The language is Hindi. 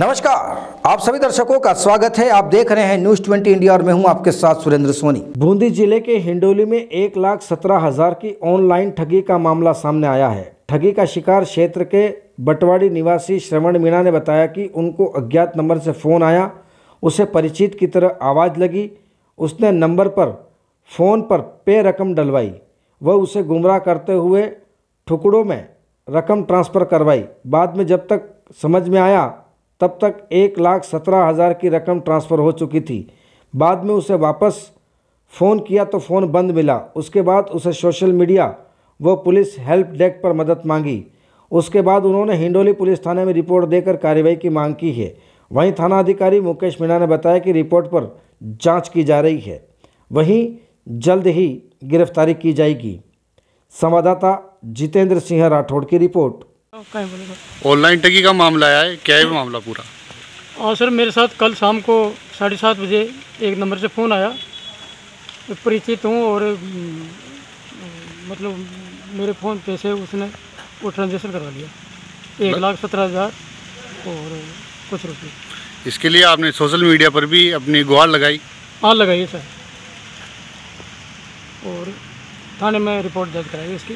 नमस्कार, आप सभी दर्शकों का स्वागत है। आप देख रहे हैं न्यूज़ 20 इंडिया और मैं हूँ आपके साथ सुरेंद्र सोनी। बूंदी ज़िले के हिंडोली में एक लाख सत्रह हज़ार की ऑनलाइन ठगी का मामला सामने आया है। ठगी का शिकार क्षेत्र के बटवाड़ी निवासी श्रवण मीणा ने बताया कि उनको अज्ञात नंबर से फ़ोन आया, उसे परिचित की तरह आवाज़ लगी, उसने नंबर पर, फ़ोन पर पे रकम डलवाई, वह उसे गुमराह करते हुए टुकड़ों में रकम ट्रांसफ़र करवाई। बाद में जब तक समझ में आया तब तक एक लाख सत्रह हज़ार की रकम ट्रांसफ़र हो चुकी थी। बाद में उसे वापस फ़ोन किया तो फ़ोन बंद मिला। उसके बाद उसे सोशल मीडिया व पुलिस हेल्प डेस्क पर मदद मांगी। उसके बाद उन्होंने हिंडोली पुलिस थाने में रिपोर्ट देकर कार्रवाई की मांग की है। वहीं थाना अधिकारी मुकेश मीणा ने बताया कि रिपोर्ट पर जाँच की जा रही है। वहीं जल्द ही गिरफ्तारी की जाएगी। संवाददाता जितेंद्र सिंह राठौड़ की रिपोर्ट। ऑनलाइन ठगी का मामला आया है क्या है मामला पूरा? और सर मेरे साथ कल शाम को साढ़े सात बजे एक नंबर से फ़ोन आया। परिचित हूँ और मतलब मेरे फ़ोन पे से उसने वो ट्रांजेक्शन करवा लिया। एक लाख सत्रह हज़ार और कुछ रुपये। इसके लिए आपने सोशल मीडिया पर भी अपनी गुहार लगाई? हाँ लगाइए सर। और थाने में रिपोर्ट दर्ज कराई इसकी।